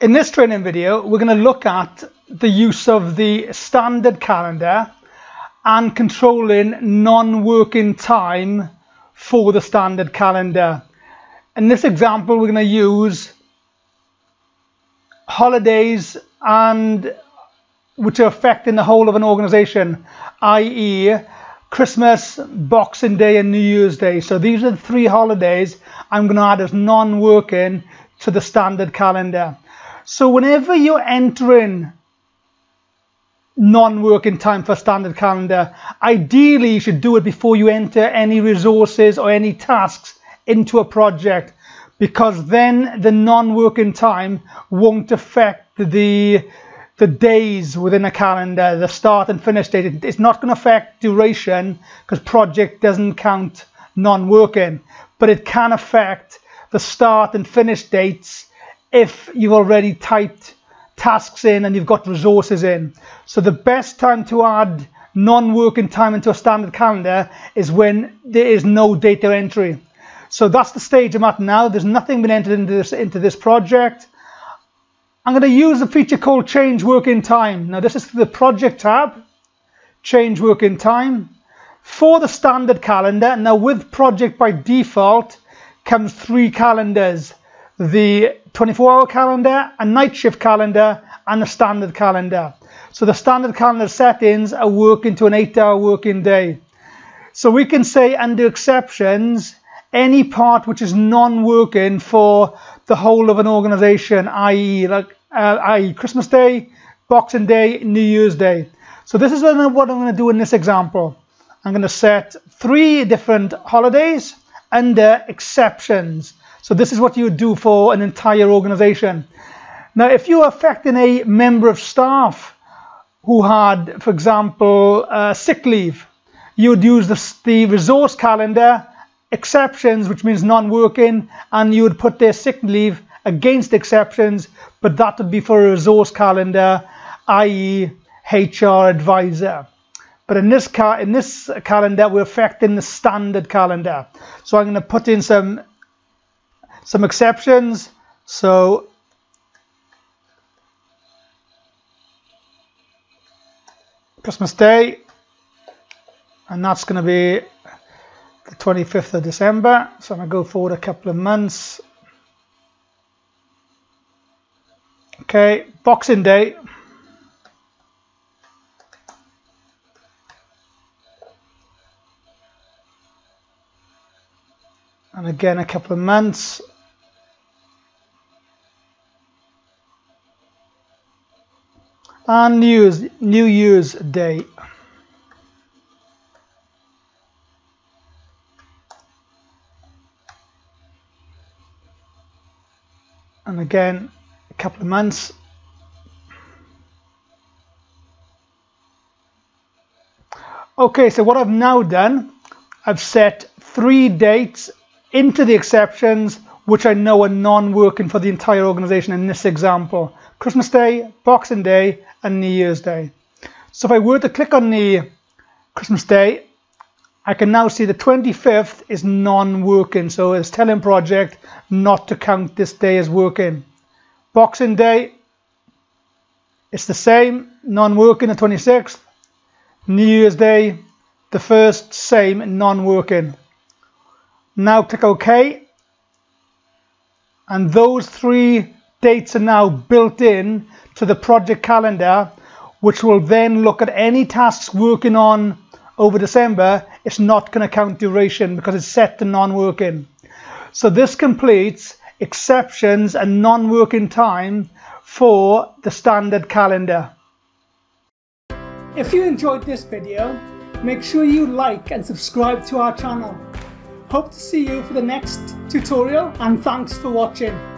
In this training video, we're going to look at the use of the standard calendar and controlling non-working time for the standard calendar. In this example, we're going to use holidays and which are affecting the whole of an organization, i.e. Christmas, Boxing Day and New Year's Day. So these are the three holidays I'm going to add as non-working to the standard calendar. So whenever you're entering non-working time for standard calendar, ideally you should do it before you enter any resources or any tasks into a project because then the non-working time won't affect the the days within a calendar, the start and finish date. It's not going to affect duration because project doesn't count non-working, but it can affect the start and finish dates if you've already typed tasks in and you've got resources in. So the best time to add non-working time into a standard calendar is when there is no data entry. So that's the stage I'm at now. There's nothing been entered into this, into this project. I'm going to use a feature called change working time. Now this is the project tab, change working time. For the standard calendar, now with project by default comes three calendars. The 24 hour calendar, a night shift calendar, and a standard calendar. So the standard calendar settings are working to an eight hour working day. So we can say under exceptions, any part which is non-working for the whole of an organization, i.e. like uh, i.e. Christmas Day, Boxing Day, New Year's Day. So this is what I'm going to do in this example. I'm going to set three different holidays under exceptions. So this is what you would do for an entire organization. Now, if you're affecting a member of staff who had, for example, uh, sick leave, you would use the, the resource calendar exceptions, which means non-working, and you would put their sick leave against exceptions, but that would be for a resource calendar, i.e. HR advisor. But in this, in this calendar, we're affecting the standard calendar. So I'm going to put in some, some exceptions. So Christmas Day, and that's going to be the 25th of December. So I'm going to go forward a couple of months. Okay, Boxing Day. And again, a couple of months. And New Year's, New Year's Day. and again a couple of months okay so what I've now done I've set three dates into the exceptions which I know are non-working for the entire organization in this example Christmas Day, Boxing Day and New Year's Day so if I were to click on the Christmas Day I can now see the 25th is non-working, so it's telling project not to count this day as working. Boxing Day, it's the same, non-working the 26th. New Year's Day, the first, same, non-working. Now click OK. And those three dates are now built in to the project calendar, which will then look at any tasks working on over December, it's not going to count duration because it's set to non-working. So this completes exceptions and non-working time for the standard calendar. If you enjoyed this video, make sure you like and subscribe to our channel. Hope to see you for the next tutorial and thanks for watching.